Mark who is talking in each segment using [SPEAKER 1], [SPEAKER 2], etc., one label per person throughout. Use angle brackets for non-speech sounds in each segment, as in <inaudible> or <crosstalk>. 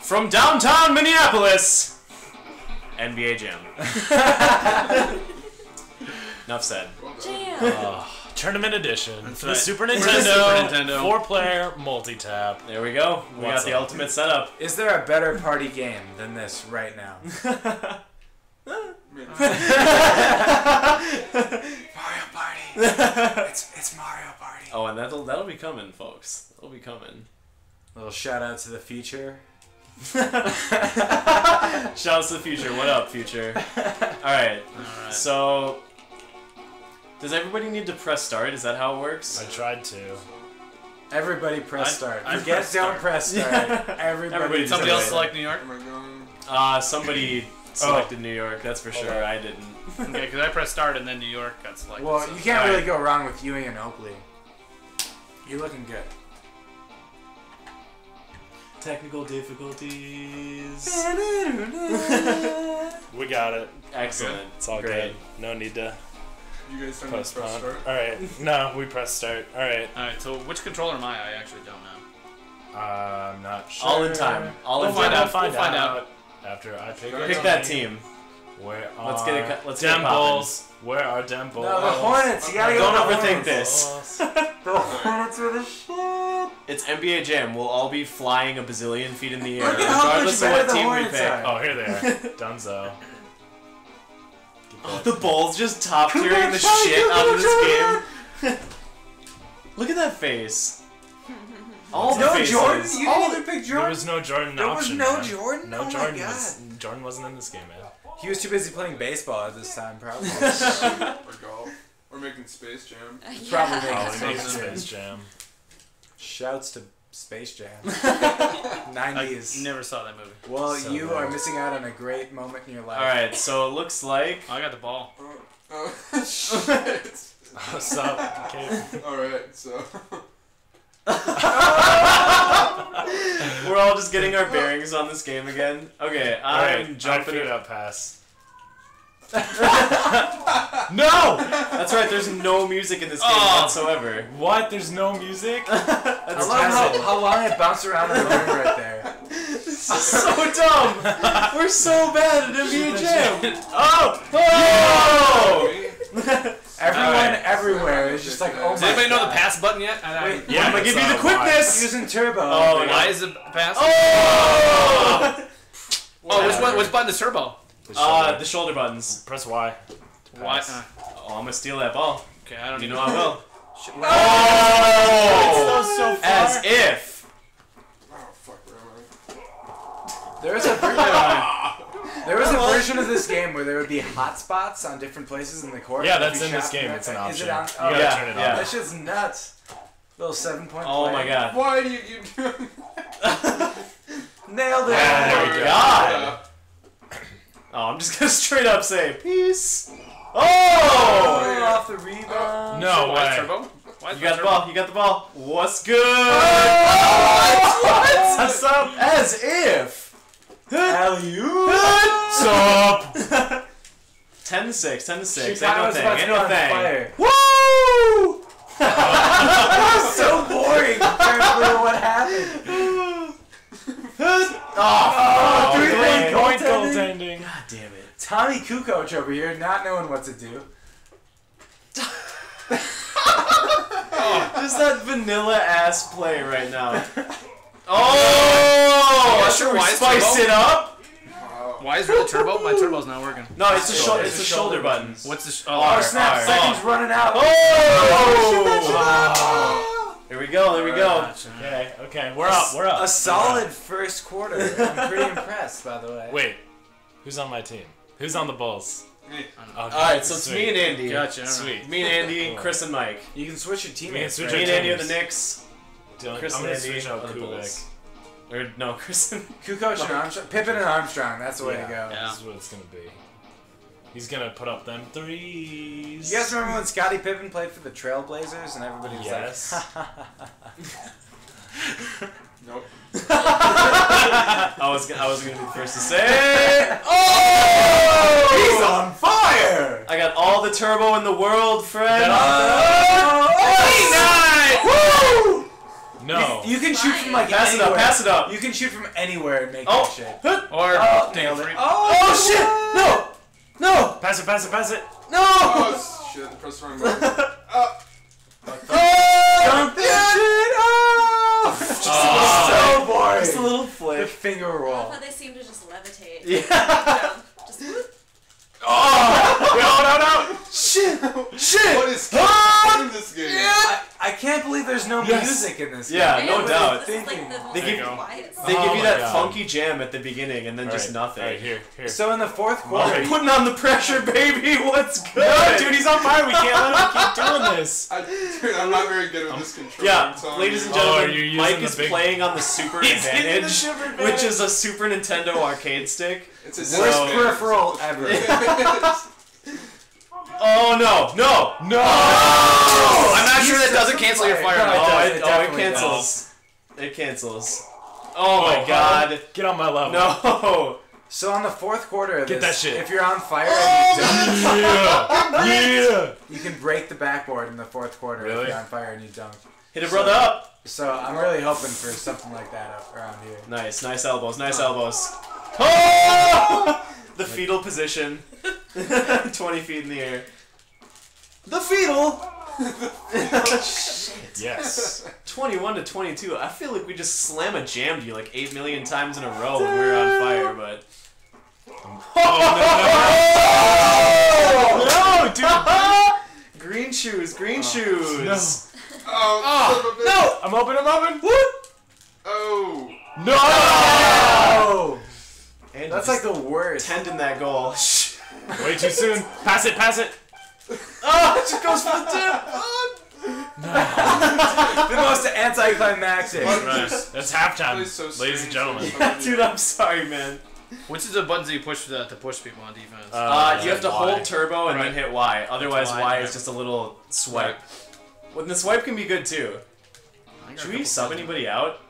[SPEAKER 1] From downtown Minneapolis, NBA Jam. <laughs> Enough said.
[SPEAKER 2] Jam.
[SPEAKER 3] Tournament edition for the
[SPEAKER 4] right.
[SPEAKER 3] Super Nintendo,
[SPEAKER 4] Super Nintendo.
[SPEAKER 3] four-player multi-tap.
[SPEAKER 1] There we go. We
[SPEAKER 3] What's
[SPEAKER 1] got the
[SPEAKER 3] up?
[SPEAKER 1] ultimate setup.
[SPEAKER 5] Is there a better party game than this right now? <laughs> Mario Party. it's it's Mario Party.
[SPEAKER 1] Oh, and that'll that'll be coming, folks. That'll be coming.
[SPEAKER 5] Little shout out to the future. <laughs>
[SPEAKER 1] Shouts to the future. What up, future? All right.
[SPEAKER 4] Alright.
[SPEAKER 1] So, does everybody need to press start? Is that how it works?
[SPEAKER 3] I tried to.
[SPEAKER 5] Everybody press
[SPEAKER 4] I-
[SPEAKER 5] start.
[SPEAKER 4] I
[SPEAKER 5] Forget
[SPEAKER 4] press
[SPEAKER 5] don't
[SPEAKER 4] start.
[SPEAKER 5] press start. <laughs> Everybody.
[SPEAKER 1] Everybody
[SPEAKER 4] Somebody else select New York?
[SPEAKER 6] Am
[SPEAKER 1] Uh, somebody <clears throat> selected New York. That's for sure.
[SPEAKER 3] on.
[SPEAKER 1] I didn't. <laughs>
[SPEAKER 4] Okay, because I pressed start and then New York got selected.
[SPEAKER 5] Well,
[SPEAKER 4] so-
[SPEAKER 5] you can't
[SPEAKER 1] Alright.
[SPEAKER 5] really go wrong with Ewing and Oakley. You're looking good.
[SPEAKER 1] Technical difficulties. <laughs>
[SPEAKER 3] We got it.
[SPEAKER 1] Excellent.
[SPEAKER 3] It's all
[SPEAKER 1] Great.
[SPEAKER 3] good. No need to
[SPEAKER 6] You guys send me press
[SPEAKER 3] postpone.
[SPEAKER 6] start?
[SPEAKER 3] All right. <laughs> No, we press start. All right.
[SPEAKER 4] Alright, so which controller am I? I actually don't know.
[SPEAKER 3] Uh, I'm not sure.
[SPEAKER 1] All in time. All
[SPEAKER 3] we'll
[SPEAKER 1] in
[SPEAKER 3] find
[SPEAKER 1] time.
[SPEAKER 3] out. Find
[SPEAKER 4] We'll find
[SPEAKER 3] out after I pick.
[SPEAKER 1] Pick that team.
[SPEAKER 3] Where
[SPEAKER 1] Let's get it co- let's get it
[SPEAKER 3] Dem
[SPEAKER 1] poppin'.
[SPEAKER 3] Bulls? Where are Dem Bulls?
[SPEAKER 5] No, the Hornets. You gotta go
[SPEAKER 1] Don't overthink this. <laughs>
[SPEAKER 5] The Hornets are the shit.
[SPEAKER 1] It's NBA Jam. We'll all be flying a bazillion feet in the air,
[SPEAKER 5] Look at how
[SPEAKER 1] regardless
[SPEAKER 5] much
[SPEAKER 1] of what team we pick.
[SPEAKER 5] are.
[SPEAKER 3] Oh, here they are. <laughs> Dunzo.
[SPEAKER 1] Oh, the Bulls just top
[SPEAKER 5] Come
[SPEAKER 1] tiering the shit out of this game. <laughs> Look at that face. <laughs> All the
[SPEAKER 5] No
[SPEAKER 1] faces.
[SPEAKER 5] Jordan. You
[SPEAKER 1] All
[SPEAKER 5] didn't
[SPEAKER 1] the-
[SPEAKER 5] even pick
[SPEAKER 3] There was no Jordan
[SPEAKER 5] There was no
[SPEAKER 3] man.
[SPEAKER 5] Jordan?
[SPEAKER 3] No
[SPEAKER 5] Oh my
[SPEAKER 3] Jordan.
[SPEAKER 5] God.
[SPEAKER 3] Was, Jordan wasn't in this game, man.
[SPEAKER 5] He was too busy playing baseball at this time, probably.
[SPEAKER 6] or golf. Or making Space Jam.
[SPEAKER 5] Probably
[SPEAKER 3] Oh,
[SPEAKER 5] making Space Jam.
[SPEAKER 3] Space Jam.
[SPEAKER 5] Shouts to Space Jam. <laughs>
[SPEAKER 4] I
[SPEAKER 5] 90s.
[SPEAKER 4] never saw that movie.
[SPEAKER 5] Well,
[SPEAKER 3] So
[SPEAKER 5] you
[SPEAKER 3] bad.
[SPEAKER 5] are missing out on a great moment in your life.
[SPEAKER 1] All right, so it looks like
[SPEAKER 4] Oh, I got the ball. <laughs>
[SPEAKER 6] Oh, oh shit.
[SPEAKER 3] What's up? Okay.
[SPEAKER 6] Alright, so. <laughs>
[SPEAKER 1] we're all just getting our bearings on this game again. Okay, I'm
[SPEAKER 3] right. I
[SPEAKER 1] jumping.
[SPEAKER 3] figured out pass. <laughs>
[SPEAKER 1] no, that's right. There's no music in this game
[SPEAKER 4] Oh.
[SPEAKER 1] whatsoever.
[SPEAKER 3] What? There's no music? <laughs>
[SPEAKER 1] That's
[SPEAKER 5] I love how, how long it bounced around in the room right there. <laughs>
[SPEAKER 1] This is so dumb. We're so bad at NBA Jam. Oh! Oh!
[SPEAKER 5] Everyone
[SPEAKER 1] Alright.
[SPEAKER 5] everywhere is just like, oh
[SPEAKER 4] Does
[SPEAKER 5] my
[SPEAKER 4] anybody know the pass button yet? I, I,
[SPEAKER 5] Wait,
[SPEAKER 1] Yeah, I'm gonna give you the quickness.
[SPEAKER 5] Using turbo.
[SPEAKER 1] Oh,
[SPEAKER 4] why is it pass?
[SPEAKER 1] Oh!
[SPEAKER 4] Oh, which one? Which button is turbo?
[SPEAKER 3] The
[SPEAKER 1] Uh,
[SPEAKER 3] shoulder.
[SPEAKER 1] the shoulder buttons.
[SPEAKER 3] Press Y.
[SPEAKER 4] Why? Uh,
[SPEAKER 1] Oh, I'm gonna steal that ball.
[SPEAKER 4] okay, I don't
[SPEAKER 1] You
[SPEAKER 4] even
[SPEAKER 1] know I will. <laughs>
[SPEAKER 4] Shit.
[SPEAKER 1] Oh!
[SPEAKER 3] It's so far.
[SPEAKER 1] As if.
[SPEAKER 6] Oh, fuck, where am I?
[SPEAKER 5] There was a ver- <laughs> there was a version of this game where there would be hotspots on different places in the court.
[SPEAKER 3] Yeah,
[SPEAKER 5] and if
[SPEAKER 3] that's
[SPEAKER 5] you
[SPEAKER 3] in this game. It's an option.
[SPEAKER 5] Is it
[SPEAKER 3] option.
[SPEAKER 5] on?
[SPEAKER 3] You
[SPEAKER 5] Oh,
[SPEAKER 3] gotta
[SPEAKER 1] yeah,
[SPEAKER 3] turn it
[SPEAKER 1] yeah.
[SPEAKER 3] on.
[SPEAKER 5] That shit's nuts. Little seven point.
[SPEAKER 1] Oh
[SPEAKER 5] play.
[SPEAKER 1] my god.
[SPEAKER 6] Why do you keep doing <laughs>
[SPEAKER 5] Nailed it.
[SPEAKER 1] Oh
[SPEAKER 3] There
[SPEAKER 1] my
[SPEAKER 3] we go.
[SPEAKER 1] god. Oh, I'm just gonna <laughs> straight up say peace.
[SPEAKER 5] Oh,
[SPEAKER 1] Oh!
[SPEAKER 5] off the rebound.
[SPEAKER 3] No
[SPEAKER 4] Why
[SPEAKER 3] way.
[SPEAKER 4] turbo? Why
[SPEAKER 1] You got the ball. You got the ball. What's good?
[SPEAKER 5] What?
[SPEAKER 1] What's up? As if.
[SPEAKER 5] Alley-oop.
[SPEAKER 1] What's <laughs> up? Ten to six. Ten to six. Ain't no thing. Ain't
[SPEAKER 5] go
[SPEAKER 1] no thing. Woo! <laughs>
[SPEAKER 5] That was so boring compared to what happened.
[SPEAKER 1] Oh,
[SPEAKER 5] Oh,
[SPEAKER 1] oh,
[SPEAKER 5] three-point
[SPEAKER 1] man.
[SPEAKER 5] goal.
[SPEAKER 3] Point
[SPEAKER 5] Goaltending.
[SPEAKER 3] goaltending.
[SPEAKER 1] God damn it.
[SPEAKER 5] Toni Kukoc over here, not knowing what to do. <laughs>
[SPEAKER 1] Just that vanilla ass play right now. <laughs> Oh!
[SPEAKER 4] Yeah,
[SPEAKER 1] Should
[SPEAKER 4] sure,
[SPEAKER 1] we
[SPEAKER 4] why
[SPEAKER 1] spice
[SPEAKER 4] turbo?
[SPEAKER 1] it up?
[SPEAKER 4] Why is really turbo? My turbo's not working.
[SPEAKER 1] No, it's the
[SPEAKER 5] Shoulder.
[SPEAKER 1] shoulder. It's the shoulder buttons.
[SPEAKER 4] What's this?
[SPEAKER 1] Oh,
[SPEAKER 5] Oh,
[SPEAKER 1] R,
[SPEAKER 5] snap,
[SPEAKER 1] R.
[SPEAKER 5] seconds running out.
[SPEAKER 1] Oh! oh! oh Here we go. There we go.
[SPEAKER 3] Okay, okay. We're up. We're up.
[SPEAKER 5] A solid first quarter. I'm pretty <laughs> impressed, by the way.
[SPEAKER 3] Wait. Who's on my team? Who's on the Bulls? Okay,
[SPEAKER 1] All right, so it's
[SPEAKER 3] sweet.
[SPEAKER 1] me and Andy.
[SPEAKER 4] Gotcha. all right.
[SPEAKER 3] Sweet.
[SPEAKER 1] Me and Andy,
[SPEAKER 3] Cool.
[SPEAKER 1] Chris and Mike.
[SPEAKER 5] You can switch your teammates.
[SPEAKER 3] switch
[SPEAKER 1] Me and Andy are the
[SPEAKER 3] teams.
[SPEAKER 1] Knicks.
[SPEAKER 3] Dylan,
[SPEAKER 1] Chris
[SPEAKER 3] I'm
[SPEAKER 1] and
[SPEAKER 3] gonna
[SPEAKER 1] Andy
[SPEAKER 3] switch out
[SPEAKER 1] are the Bulls.
[SPEAKER 3] Kubik.
[SPEAKER 1] Or no, Chris and
[SPEAKER 5] Kukoc and Armstrong. Pippen and Armstrong. That's the way
[SPEAKER 3] Yeah,
[SPEAKER 5] to go.
[SPEAKER 4] Yeah.
[SPEAKER 3] This is what it's gonna be. He's gonna put up them threes.
[SPEAKER 5] You guys remember when Scottie Pippen played for the Trailblazers and everybody was
[SPEAKER 3] Yes.
[SPEAKER 5] like, <laughs>
[SPEAKER 6] Nope.
[SPEAKER 1] I was I was gonna be the first to say. Oh!
[SPEAKER 5] He's
[SPEAKER 1] Oh!
[SPEAKER 5] on fire!
[SPEAKER 1] I got all the turbo in the world, friend.
[SPEAKER 3] On
[SPEAKER 1] Oh!
[SPEAKER 5] Woo!
[SPEAKER 3] No.
[SPEAKER 5] You can shoot from like
[SPEAKER 1] Pass it up, pass it up.
[SPEAKER 5] You can shoot from anywhere and make
[SPEAKER 1] Oh.
[SPEAKER 5] that shit.
[SPEAKER 4] Or
[SPEAKER 5] Oh, nailed it.
[SPEAKER 1] Oh, oh shit! No! No!
[SPEAKER 3] Pass it, pass it, pass it.
[SPEAKER 1] No!
[SPEAKER 6] Oh shit! Press the wrong <laughs> button. Oh,
[SPEAKER 5] Dunk that shit! Oh! <laughs> Just
[SPEAKER 3] Oh.
[SPEAKER 5] so boring.
[SPEAKER 1] Just a little flick.
[SPEAKER 5] the
[SPEAKER 1] flick.
[SPEAKER 5] finger
[SPEAKER 2] I
[SPEAKER 5] roll.
[SPEAKER 2] thought they seemed to just levitate.
[SPEAKER 1] Yeah.
[SPEAKER 2] Just whoop.
[SPEAKER 3] Oh! no, no, no!
[SPEAKER 1] Shit! Shit!
[SPEAKER 6] what is
[SPEAKER 1] Ah!
[SPEAKER 6] in this game?
[SPEAKER 5] I, I can't believe there's no
[SPEAKER 1] Yes.
[SPEAKER 5] music in this
[SPEAKER 1] Yeah,
[SPEAKER 5] game.
[SPEAKER 1] no doubt.
[SPEAKER 2] Is, this is like the most
[SPEAKER 1] They
[SPEAKER 3] give you-
[SPEAKER 2] quiet
[SPEAKER 1] They
[SPEAKER 3] Oh
[SPEAKER 1] give you
[SPEAKER 3] my
[SPEAKER 1] that
[SPEAKER 3] God.
[SPEAKER 1] funky jam at the beginning and then just
[SPEAKER 3] Alright,
[SPEAKER 1] nothing.
[SPEAKER 3] alright, here, here.
[SPEAKER 5] So in the fourth quarter,
[SPEAKER 3] Alright.
[SPEAKER 5] you-
[SPEAKER 1] Putting on the pressure, baby. <laughs> What's good?
[SPEAKER 3] No, dude, he's on fire. We can't let him keep doing <laughs> this.
[SPEAKER 6] I, dude, I'm not very good with this controller.
[SPEAKER 1] Yeah, ladies and
[SPEAKER 3] Oh,
[SPEAKER 1] gentlemen,
[SPEAKER 3] are you using
[SPEAKER 1] Mike is
[SPEAKER 3] big-
[SPEAKER 1] playing on the Super <laughs>
[SPEAKER 3] He's using the
[SPEAKER 1] Advantage, which is a Super Nintendo arcade stick.
[SPEAKER 6] It's a
[SPEAKER 5] worst
[SPEAKER 1] So-
[SPEAKER 5] peripheral ever.
[SPEAKER 1] Oh no, no,
[SPEAKER 3] No! Oh!
[SPEAKER 4] I'm not sure that doesn't cancel your fire.
[SPEAKER 5] No, it
[SPEAKER 1] Oh, it,
[SPEAKER 5] it
[SPEAKER 1] oh, it
[SPEAKER 5] definitely
[SPEAKER 1] cancels. It cancels. Oh my
[SPEAKER 3] Oh,
[SPEAKER 1] god.
[SPEAKER 3] Get on my level.
[SPEAKER 1] No. <laughs>
[SPEAKER 5] So on the fourth quarter of
[SPEAKER 3] Get
[SPEAKER 5] this,
[SPEAKER 3] that shit.
[SPEAKER 5] if you're on fire oh, and you dunk,
[SPEAKER 3] Yeah! <laughs> yeah!
[SPEAKER 5] you can break the backboard in the fourth quarter if
[SPEAKER 3] Really?
[SPEAKER 5] you're on fire and you dunk.
[SPEAKER 1] Hit a brother up.
[SPEAKER 5] So I'm really hoping for something like that up around here.
[SPEAKER 1] Nice, nice elbows, nice oh. elbows. Oh! <laughs> The fetal position. 20 feet in the air. The fetal!
[SPEAKER 3] Yes. <laughs>
[SPEAKER 1] 21 to 22. I feel like we just slam a jammed you like 8 million times in a row when we were on fire, but.
[SPEAKER 3] Oh, <laughs> no, dude!
[SPEAKER 1] green shoes, green oh. shoes.
[SPEAKER 6] Oh, ah. son of a.
[SPEAKER 1] No!
[SPEAKER 3] I'm open, I'm open! Whoop.
[SPEAKER 6] Oh.
[SPEAKER 3] No!
[SPEAKER 5] Oh!
[SPEAKER 1] And
[SPEAKER 5] That's like the worst.
[SPEAKER 1] tendon that goal.
[SPEAKER 3] Way too soon. Pass it, pass it.
[SPEAKER 1] Oh, it just goes for the tip.
[SPEAKER 5] No <laughs> The most anticlimactic.
[SPEAKER 3] Right. That's halftime,
[SPEAKER 6] so
[SPEAKER 3] ladies and gentlemen.
[SPEAKER 6] sometimes.
[SPEAKER 1] Dude, I'm sorry, man.
[SPEAKER 4] Which is the buttons that you push to, to push people on defense?
[SPEAKER 1] Uh, you have to
[SPEAKER 3] Y.
[SPEAKER 1] hold turbo and then hit Y. Otherwise,
[SPEAKER 4] Y,
[SPEAKER 1] Y is just a little swipe. When the swipe can be good too.
[SPEAKER 4] I got a
[SPEAKER 1] Should we sub anybody out?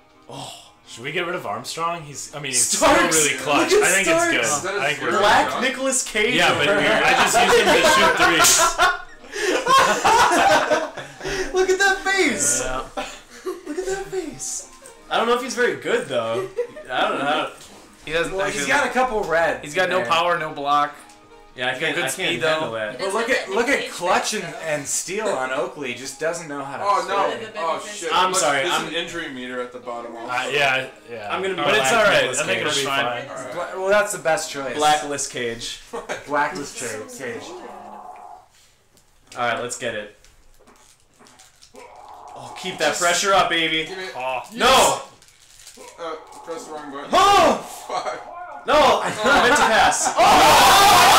[SPEAKER 3] Should we get rid of Armstrong? He's, I mean, he's
[SPEAKER 1] Starks!
[SPEAKER 3] still really clutch.
[SPEAKER 1] Look at
[SPEAKER 3] I think it's good.
[SPEAKER 1] Starks!
[SPEAKER 6] That is
[SPEAKER 3] I think we're
[SPEAKER 6] really-
[SPEAKER 1] Black
[SPEAKER 6] John?
[SPEAKER 1] Nicolas Cage.
[SPEAKER 3] Yeah, but we- I just used him to shoot threes. <laughs>
[SPEAKER 1] Look at that face.
[SPEAKER 4] Yeah.
[SPEAKER 1] Look at that face. I don't know if he's very good though. I don't know.
[SPEAKER 4] He doesn't.
[SPEAKER 5] Well, he's got a couple reds.
[SPEAKER 4] He's got no
[SPEAKER 5] there.
[SPEAKER 4] power, no block.
[SPEAKER 1] Yeah, I can't.
[SPEAKER 4] good
[SPEAKER 1] I
[SPEAKER 4] speed,
[SPEAKER 1] can't
[SPEAKER 4] though.
[SPEAKER 1] handle that.
[SPEAKER 5] But look at look at Clutch and, and Steal on Oakley. Just doesn't know how to.
[SPEAKER 6] Oh no! Oh shit!
[SPEAKER 1] I'm
[SPEAKER 6] Look,
[SPEAKER 1] sorry,
[SPEAKER 6] There's
[SPEAKER 1] I'm-
[SPEAKER 6] an injury meter at the bottom. Also.
[SPEAKER 3] Uh, yeah, yeah.
[SPEAKER 1] I'm gonna be
[SPEAKER 3] But it's
[SPEAKER 1] Black
[SPEAKER 3] alright. I think it'll
[SPEAKER 1] Cage.
[SPEAKER 3] be fine.
[SPEAKER 5] Bla- Well, that's the best choice.
[SPEAKER 1] Blacklist Cage. <laughs>
[SPEAKER 5] Blacklist trade. Cage.
[SPEAKER 1] All right, let's get it. Oh, keep that pressure up, baby.
[SPEAKER 6] Give it.
[SPEAKER 3] Oh,
[SPEAKER 1] No.
[SPEAKER 6] Uh, press the wrong button.
[SPEAKER 1] Oh. <laughs>
[SPEAKER 6] Fuck.
[SPEAKER 1] No, <laughs> I meant to pass. <laughs>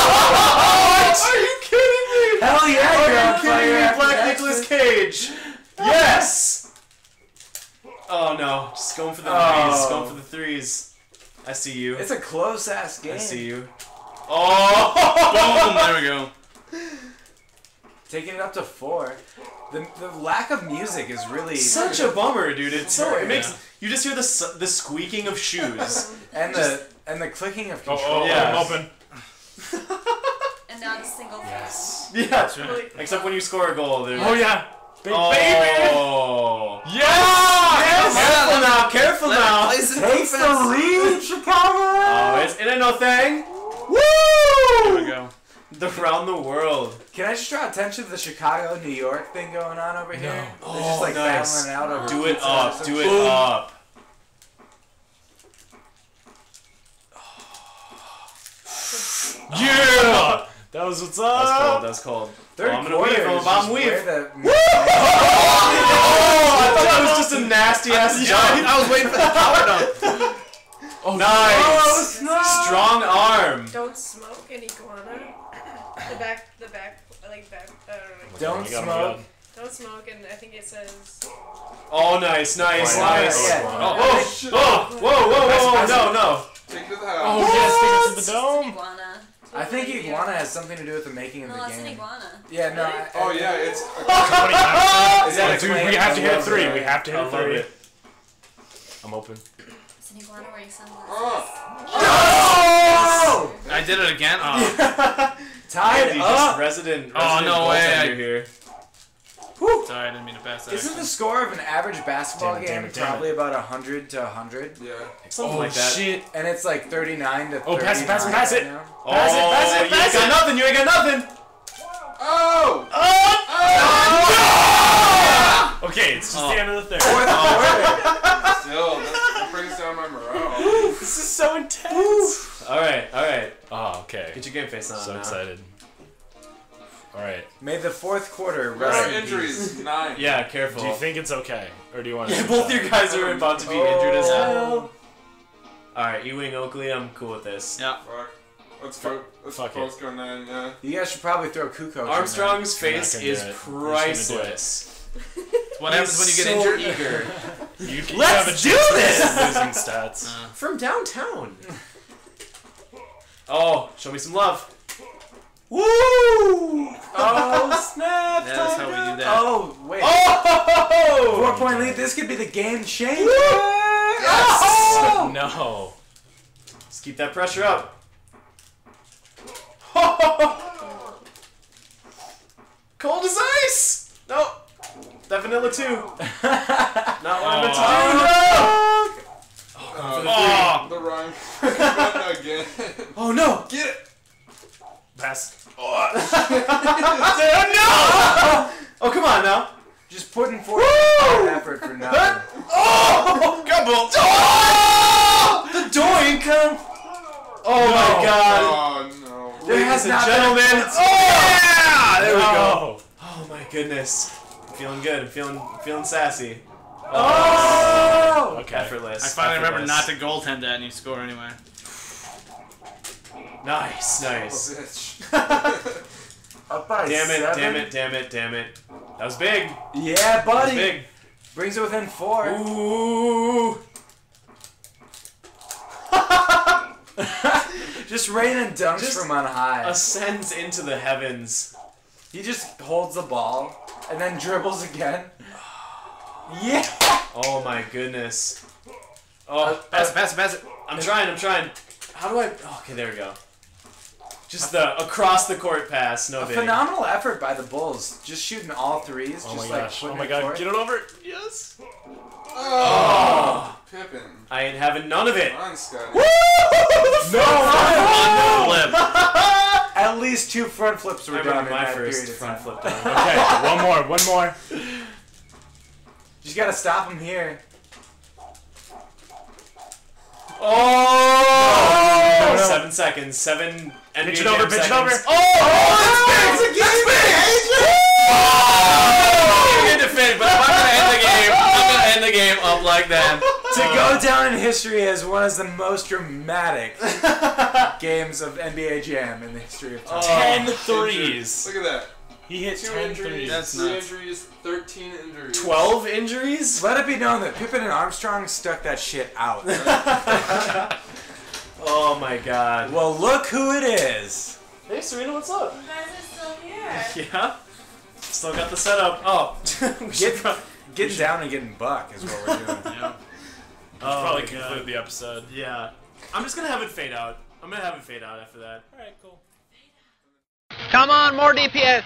[SPEAKER 1] Oh! Are you kidding me?
[SPEAKER 5] Hell yeah!
[SPEAKER 1] Are you
[SPEAKER 5] on
[SPEAKER 1] kidding
[SPEAKER 5] fire
[SPEAKER 1] me, Black Nicolas. Cage? Yes. Oh no, just going for the
[SPEAKER 5] Oh.
[SPEAKER 1] threes. Going for the threes. I see you.
[SPEAKER 5] It's a close ass game.
[SPEAKER 1] I see you. Oh! <laughs>
[SPEAKER 4] Boom! There we go.
[SPEAKER 5] Taking it up to four. The, the lack of music is really
[SPEAKER 1] Such a bummer, dude. It's so it
[SPEAKER 5] Yeah.
[SPEAKER 1] makes you just hear the s- the squeaking of shoes. <laughs>
[SPEAKER 5] and the and the clicking of
[SPEAKER 3] oh,
[SPEAKER 5] control.
[SPEAKER 3] oh,
[SPEAKER 1] Yeah.
[SPEAKER 3] I'm open. <laughs>
[SPEAKER 2] And not a single yes.
[SPEAKER 1] yeah.
[SPEAKER 3] right.
[SPEAKER 1] Except when you score a goal, there's
[SPEAKER 3] Oh yeah, Big
[SPEAKER 1] oh.
[SPEAKER 3] baby. Yeah.
[SPEAKER 1] Careful now, careful now.
[SPEAKER 5] Takes the lead, Chicago.
[SPEAKER 1] Oh, it's, in ain't no thing.
[SPEAKER 4] There we
[SPEAKER 1] Woo!
[SPEAKER 4] go.
[SPEAKER 1] The round the world.
[SPEAKER 5] Can I just draw attention to the Chicago New York thing going on over here? They're
[SPEAKER 1] Oh,
[SPEAKER 5] just like
[SPEAKER 1] nice.
[SPEAKER 5] battling out over
[SPEAKER 1] Do it up. Do it
[SPEAKER 5] Boom.
[SPEAKER 1] up.
[SPEAKER 3] Yeah. That was what's
[SPEAKER 1] That's cold.
[SPEAKER 3] up.
[SPEAKER 1] That's cold.
[SPEAKER 5] Third
[SPEAKER 1] Oh, I'm gonna
[SPEAKER 5] quarter
[SPEAKER 1] weave. I'm
[SPEAKER 5] is
[SPEAKER 1] about
[SPEAKER 5] just
[SPEAKER 1] to weave.
[SPEAKER 5] where the-
[SPEAKER 1] Oh, I thought that was just a nasty ass
[SPEAKER 4] Yeah,
[SPEAKER 1] jump.
[SPEAKER 4] I was waiting for the power dunk. <laughs>
[SPEAKER 3] Oh,
[SPEAKER 1] Nice.
[SPEAKER 5] no.
[SPEAKER 1] Oh, Strong arm.
[SPEAKER 7] Don't smoke an iguana. The back, the back, like back. I don't know.
[SPEAKER 5] Don't
[SPEAKER 3] Oh my God, oh my
[SPEAKER 5] smoke.
[SPEAKER 7] Don't smoke, and I think it says.
[SPEAKER 1] Oh, nice, nice,
[SPEAKER 3] Oh,
[SPEAKER 1] nice.
[SPEAKER 5] yeah.
[SPEAKER 1] Oh, whoa, oh, oh, whoa, whoa, whoa, whoa, no, no.
[SPEAKER 6] Take it oh, to the
[SPEAKER 3] Oh
[SPEAKER 6] house.
[SPEAKER 3] yes, take it to the dome.
[SPEAKER 2] iguana.
[SPEAKER 5] I think iguana has something to do with the making of
[SPEAKER 2] No,
[SPEAKER 5] the
[SPEAKER 2] it's an iguana.
[SPEAKER 5] Yeah, no. I,
[SPEAKER 6] Oh yeah, it's. <laughs>
[SPEAKER 5] Is that a
[SPEAKER 3] Dude, we have to hit three. We have to hit three.
[SPEAKER 1] it.
[SPEAKER 3] I'm open.
[SPEAKER 2] It's an iguana wearing sunglasses.
[SPEAKER 5] Oh!
[SPEAKER 4] I did it again. Oh. <laughs> <laughs>
[SPEAKER 5] Tied
[SPEAKER 1] Andy,
[SPEAKER 5] up.
[SPEAKER 1] just resident, resident
[SPEAKER 4] Oh, no way.
[SPEAKER 1] goaltender here.
[SPEAKER 4] Sorry, I didn't mean to pass that.
[SPEAKER 5] Isn't the score of an average basketball
[SPEAKER 3] Damn it, damn
[SPEAKER 5] game
[SPEAKER 3] it, damn
[SPEAKER 5] probably about 100 to 100?
[SPEAKER 6] Yeah.
[SPEAKER 1] Something
[SPEAKER 3] Oh
[SPEAKER 1] like that.
[SPEAKER 3] shit!
[SPEAKER 5] And it's like 39 to
[SPEAKER 3] Oh, pass it, pass it, pass it.
[SPEAKER 5] right now.
[SPEAKER 1] Oh,
[SPEAKER 3] Pass it, oh, pass it,
[SPEAKER 1] you ain't got nothing. You ain't got nothing.
[SPEAKER 6] Oh! Oh! Oh!
[SPEAKER 3] Okay, it's just
[SPEAKER 4] Oh.
[SPEAKER 3] the end of the third.
[SPEAKER 5] Fourth quarter. Oh.
[SPEAKER 6] Still, that, that brings down my morale.
[SPEAKER 3] this is so intense.
[SPEAKER 1] All right, all right.
[SPEAKER 3] Oh, okay.
[SPEAKER 1] Get your game face on
[SPEAKER 3] So
[SPEAKER 1] now.
[SPEAKER 3] excited. All right.
[SPEAKER 5] May the fourth quarter
[SPEAKER 6] There
[SPEAKER 5] rest
[SPEAKER 6] are
[SPEAKER 5] in
[SPEAKER 6] injuries. <laughs> Nine.
[SPEAKER 1] Yeah, careful.
[SPEAKER 3] Do you think it's okay, or do you want to?
[SPEAKER 1] yeah, both your guys are about to be injured as
[SPEAKER 5] Oh.
[SPEAKER 1] hell. All right, Ewing Oakley, I'm cool with this.
[SPEAKER 4] Yeah.
[SPEAKER 6] Fuck. Let's go. Let's
[SPEAKER 3] Fuck it.
[SPEAKER 6] both go nine, yeah.
[SPEAKER 5] You guys should probably throw Kukoc.
[SPEAKER 1] Armstrong's
[SPEAKER 3] We're
[SPEAKER 1] face is
[SPEAKER 3] it. We're just gonna do it.
[SPEAKER 1] priceless. <laughs>
[SPEAKER 4] What happens when you get
[SPEAKER 1] so
[SPEAKER 4] injured?
[SPEAKER 1] Eager. <laughs>
[SPEAKER 3] You, you
[SPEAKER 1] Let's
[SPEAKER 3] have a
[SPEAKER 1] do this!
[SPEAKER 3] Losing stats.
[SPEAKER 4] Uh,
[SPEAKER 1] From downtown. Oh, show me some love. Woo!
[SPEAKER 5] Oh snap!
[SPEAKER 4] That's how we do that.
[SPEAKER 5] Oh wait.
[SPEAKER 1] Oh!
[SPEAKER 5] Four point lead. This could be the game changer.
[SPEAKER 1] Yes! Oh! <laughs>
[SPEAKER 3] No.
[SPEAKER 1] Let's keep that pressure up. <laughs> Cold as ice! No. That vanilla too. Not what I meant to do.
[SPEAKER 6] Uh, The rhyme button again. <laughs>
[SPEAKER 1] Oh no!
[SPEAKER 6] Get it!
[SPEAKER 3] Pass.
[SPEAKER 1] Oh <laughs> no! Oh come on now.
[SPEAKER 5] Just putting forth effort for <laughs> nothing.
[SPEAKER 1] Oh! Gumble! Oh! The doink! Come. Oh my god!
[SPEAKER 6] Oh no.
[SPEAKER 5] There has
[SPEAKER 1] Ladies and
[SPEAKER 5] not been-
[SPEAKER 1] gentlemen. Oh! Yeah! There we go.
[SPEAKER 3] Oh.
[SPEAKER 1] Oh my goodness. I'm feeling good. I'm feeling feeling sassy.
[SPEAKER 5] Oh!
[SPEAKER 3] Okay.
[SPEAKER 1] Effortless.
[SPEAKER 4] I finally remember not to goaltend that and you score anyway.
[SPEAKER 1] Nice, nice.
[SPEAKER 6] Bitch. <laughs>
[SPEAKER 5] Up by
[SPEAKER 1] Damn it,
[SPEAKER 5] seven?
[SPEAKER 1] damn it, damn it, damn it. That was big.
[SPEAKER 5] Yeah,
[SPEAKER 1] That was
[SPEAKER 5] buddy.
[SPEAKER 1] big.
[SPEAKER 5] Brings it within four.
[SPEAKER 1] Ooh. <laughs>
[SPEAKER 5] Just raining dunks
[SPEAKER 1] Just
[SPEAKER 5] from on high.
[SPEAKER 1] Ascends into the heavens.
[SPEAKER 5] He just holds the ball and then dribbles again. Yeah.
[SPEAKER 1] Oh my goodness. Oh, uh,
[SPEAKER 4] Pass it, uh, pass it, pass it.
[SPEAKER 1] I'm uh, trying, I'm trying. How do I? Okay, there we go. Just the across the court pass, no
[SPEAKER 5] A
[SPEAKER 1] big.
[SPEAKER 5] phenomenal effort by the Bulls. Just shooting all threes.
[SPEAKER 3] Oh
[SPEAKER 5] just
[SPEAKER 3] my
[SPEAKER 5] like
[SPEAKER 3] gosh. Oh my god.
[SPEAKER 5] forward.
[SPEAKER 3] Get it over. Yes.
[SPEAKER 6] Oh, Pippen.
[SPEAKER 1] I ain't having none of it.
[SPEAKER 6] Come on, Scottie.
[SPEAKER 5] No!
[SPEAKER 4] no, Flip. <laughs>
[SPEAKER 5] At least two front flips
[SPEAKER 1] I
[SPEAKER 5] were done
[SPEAKER 1] remember
[SPEAKER 5] in
[SPEAKER 1] my
[SPEAKER 5] that
[SPEAKER 1] first
[SPEAKER 5] period of
[SPEAKER 1] front
[SPEAKER 5] time.
[SPEAKER 1] flip down.
[SPEAKER 3] Okay. one more. One more. <laughs>
[SPEAKER 5] Just gotta stop him here.
[SPEAKER 1] Oh!
[SPEAKER 3] No, no.
[SPEAKER 1] Seven seconds. Seven NBA
[SPEAKER 3] Pitch it over, pitch it
[SPEAKER 1] seconds.
[SPEAKER 3] over.
[SPEAKER 1] Oh! oh That's big! That's big! Oh!
[SPEAKER 4] I'm gonna defend, but if I'm gonna end the game, I'm gonna end the game up like that.
[SPEAKER 5] To go down in history as one of the most dramatic <laughs> games of NBA Jam in the history of oh, time.
[SPEAKER 3] Ten
[SPEAKER 6] Injured.
[SPEAKER 3] threes.
[SPEAKER 6] Look at that.
[SPEAKER 3] He hit
[SPEAKER 6] Two
[SPEAKER 3] ten
[SPEAKER 6] injuries.
[SPEAKER 3] threes.
[SPEAKER 4] That's
[SPEAKER 6] two
[SPEAKER 4] nuts.
[SPEAKER 6] injuries. Thirteen injuries.
[SPEAKER 1] Twelve injuries?
[SPEAKER 5] Let it be known that Pippen and Armstrong stuck that shit out. <laughs> <laughs>
[SPEAKER 1] Oh my god.
[SPEAKER 5] well, look who it is.
[SPEAKER 1] Hey Serena, what's up?
[SPEAKER 7] You guys are still here.
[SPEAKER 1] Yeah? Still got the setup. Oh. <laughs>
[SPEAKER 5] Get,
[SPEAKER 1] pro-
[SPEAKER 5] getting down and getting buck is what we're doing.
[SPEAKER 4] Yeah.
[SPEAKER 1] oh
[SPEAKER 3] Probably conclude the episode.
[SPEAKER 1] Yeah. I'm just gonna have it fade out. I'm gonna have it fade out after that.
[SPEAKER 3] All right. Cool.
[SPEAKER 8] Come on, more DPS.